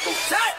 Set!